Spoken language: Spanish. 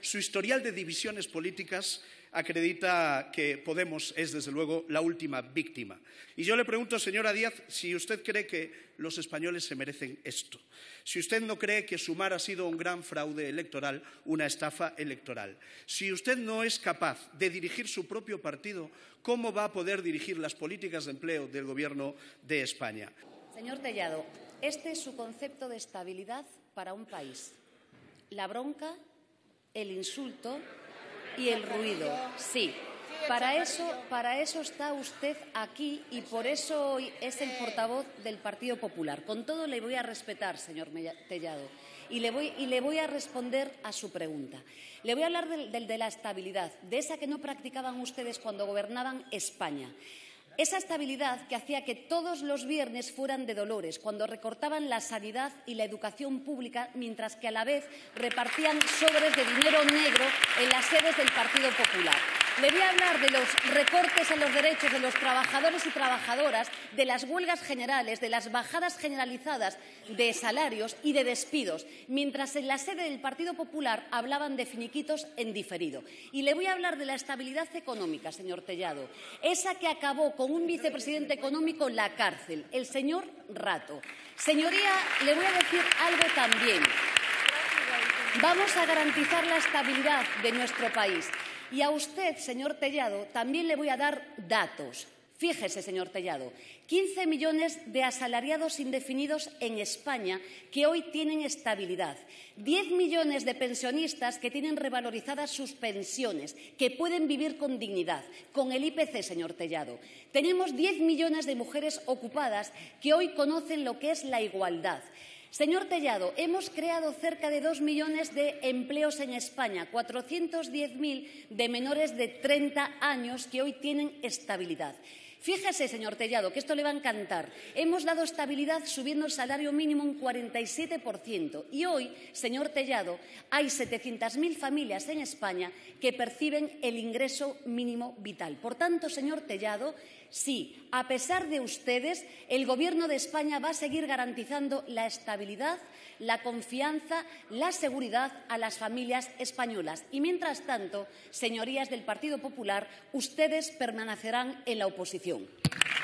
su historial de divisiones políticas acredita que Podemos es, desde luego, la última víctima. Y yo le pregunto, señora Díaz, si usted cree que los españoles se merecen esto. Si usted no cree que Sumar ha sido un gran fraude electoral, una estafa electoral. Si usted no es capaz de dirigir su propio partido, ¿cómo va a poder dirigir las políticas de empleo del Gobierno de España? Señor Tellado, este es su concepto de estabilidad para un país. La bronca, el insulto y el ruido. Sí. Para eso, para eso está usted aquí y por eso hoy es el portavoz del Partido Popular. Con todo le voy a respetar, señor Tellado, y le voy, y le voy a responder a su pregunta. Le voy a hablar de la estabilidad, de esa que no practicaban ustedes cuando gobernaban España. Esa estabilidad que hacía que todos los viernes fueran de dolores, cuando recortaban la sanidad y la educación pública, mientras que a la vez repartían sobres de dinero negro en las sedes del Partido Popular. Le voy a hablar de los recortes en los derechos de los trabajadores y trabajadoras, de las huelgas generales, de las bajadas generalizadas de salarios y de despidos, mientras en la sede del Partido Popular hablaban de finiquitos en diferido. Y le voy a hablar de la estabilidad económica, señor Tellado, esa que acabó con un vicepresidente económico en la cárcel, el señor Rato. Señoría, le voy a decir algo también. Vamos a garantizar la estabilidad de nuestro país. Y a usted, señor Tellado, también le voy a dar datos. Fíjese, señor Tellado, 15 millones de asalariados indefinidos en España que hoy tienen estabilidad, 10 millones de pensionistas que tienen revalorizadas sus pensiones, que pueden vivir con dignidad, con el IPC, señor Tellado. Tenemos 10 millones de mujeres ocupadas que hoy conocen lo que es la igualdad. Señor Tellado, hemos creado cerca de dos millones de empleos en España, 410.000 de menores de 30 años que hoy tienen estabilidad. Fíjese, señor Tellado, que esto le va a encantar. Hemos dado estabilidad subiendo el salario mínimo un 47% y hoy, señor Tellado, hay 700.000 familias en España que perciben el ingreso mínimo vital. Por tanto, señor Tellado, sí, a pesar de ustedes, el Gobierno de España va a seguir garantizando la estabilidad, la confianza, la seguridad a las familias españolas. Y, mientras tanto, señorías del Partido Popular, ustedes permanecerán en la oposición. 没。